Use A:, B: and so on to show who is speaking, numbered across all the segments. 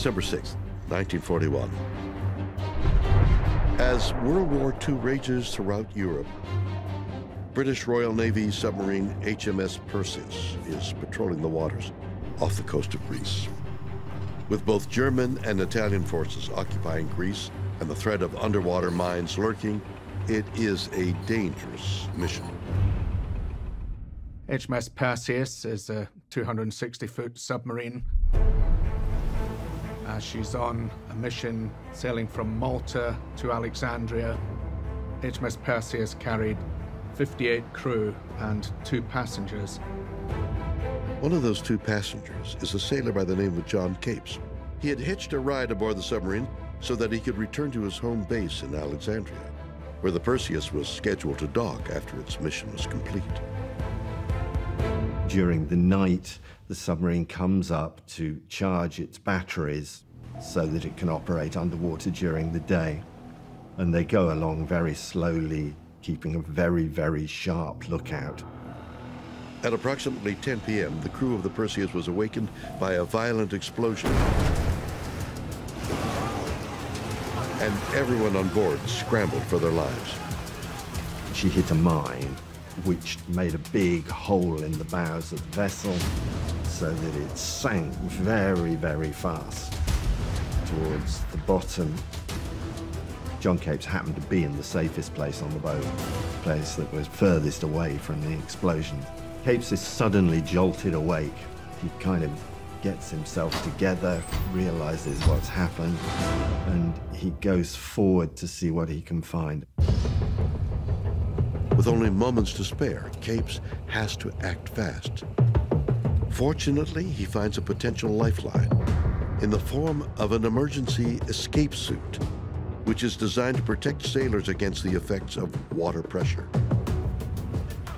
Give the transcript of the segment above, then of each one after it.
A: December 6, 1941. As World War II rages throughout Europe, British Royal Navy submarine HMS Perseus is patrolling the waters off the coast of Greece. With both German and Italian forces occupying Greece and the threat of underwater mines lurking, it is a dangerous mission.
B: HMS Perseus is a 260 foot submarine. She's on a mission sailing from Malta to Alexandria. HMS Perseus carried 58 crew and two passengers.
A: One of those two passengers is a sailor by the name of John Capes. He had hitched a ride aboard the submarine so that he could return to his home base in Alexandria, where the Perseus was scheduled to dock after its mission was complete.
C: During the night, the submarine comes up to charge its batteries so that it can operate underwater during the day. And they go along very slowly, keeping a very, very sharp lookout.
A: At approximately 10 p.m., the crew of the Perseus was awakened by a violent explosion. And everyone on board scrambled for their lives.
C: She hit a mine, which made a big hole in the bows of the vessel so that it sank very, very fast towards the bottom. John Capes happened to be in the safest place on the boat, the place that was furthest away from the explosion. Capes is suddenly jolted awake. He kind of gets himself together, realizes what's happened, and he goes forward to see what he can find.
A: With only moments to spare, Capes has to act fast. Fortunately, he finds a potential lifeline in the form of an emergency escape suit, which is designed to protect sailors against the effects of water pressure.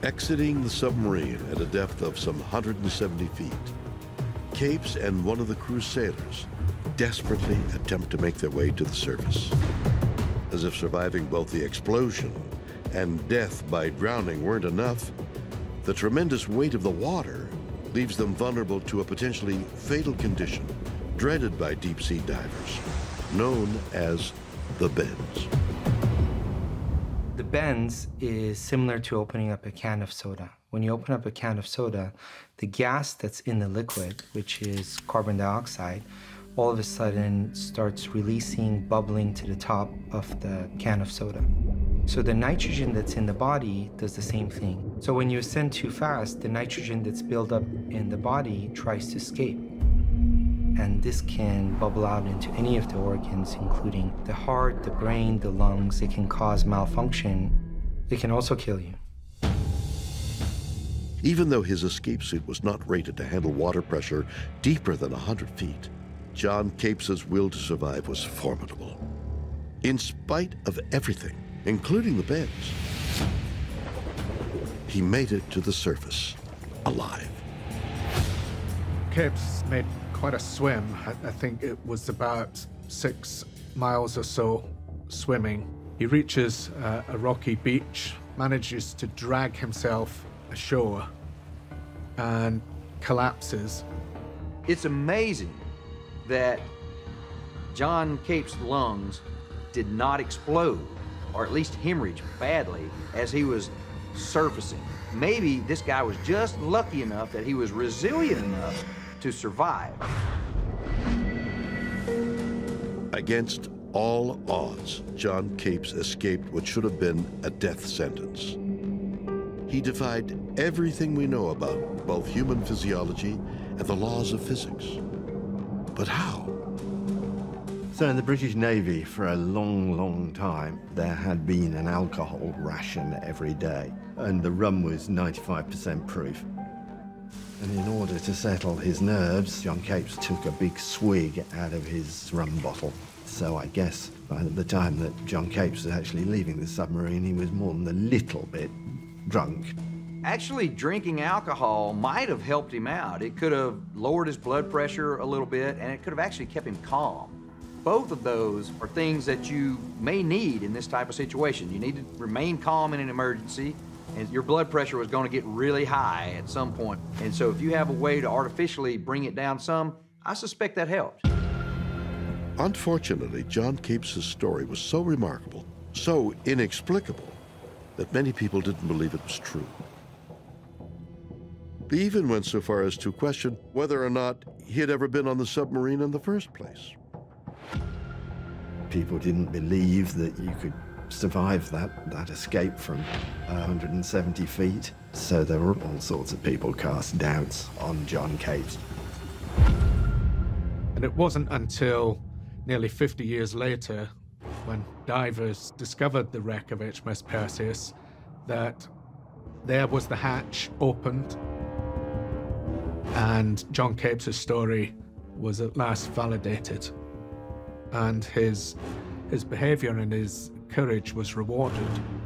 A: Exiting the submarine at a depth of some 170 feet, Capes and one of the crew's sailors desperately attempt to make their way to the surface. As if surviving both the explosion and death by drowning weren't enough, the tremendous weight of the water leaves them vulnerable to a potentially fatal condition dreaded by deep sea divers, known as the bends.
D: The bends is similar to opening up a can of soda. When you open up a can of soda, the gas that's in the liquid, which is carbon dioxide, all of a sudden starts releasing, bubbling to the top of the can of soda. So the nitrogen that's in the body does the same thing. So when you ascend too fast, the nitrogen that's built up in the body tries to escape. And this can bubble out into any of the organs, including the heart, the brain, the lungs. It can cause malfunction. It can also kill you.
A: Even though his escape suit was not rated to handle water pressure deeper than 100 feet, John Capes's will to survive was formidable. In spite of everything, including the bends, he made it to the surface, alive.
B: Capes made quite a swim. I, I think it was about six miles or so swimming. He reaches uh, a rocky beach, manages to drag himself ashore, and collapses.
E: It's amazing that John Capes' lungs did not explode, or at least hemorrhage badly, as he was surfacing. Maybe this guy was just lucky enough that he was resilient enough to survive.
A: Against all odds, John Capes escaped what should have been a death sentence. He defied everything we know about both human physiology and the laws of physics. But how?
C: So in the British Navy, for a long, long time, there had been an alcohol ration every day, and the rum was 95% proof. And in order to settle his nerves, John Capes took a big swig out of his rum bottle. So I guess by the time that John Capes was actually leaving the submarine, he was more than a little bit drunk.
E: Actually, drinking alcohol might have helped him out. It could have lowered his blood pressure a little bit, and it could have actually kept him calm. Both of those are things that you may need in this type of situation. You need to remain calm in an emergency, and your blood pressure was going to get really high at some point. And so if you have a way to artificially bring it down some, I suspect that helped.
A: Unfortunately, John Capes' story was so remarkable, so inexplicable, that many people didn't believe it was true. They even went so far as to question whether or not he had ever been on the submarine in the first place.
C: People didn't believe that you could survive that, that escape from uh, 170 feet, so there were all sorts of people cast doubts on John Capes.
B: And it wasn't until nearly 50 years later, when divers discovered the wreck of HMS Perseus, that there was the hatch opened and John Capes' story was at last validated. And his, his behavior and his courage was rewarded.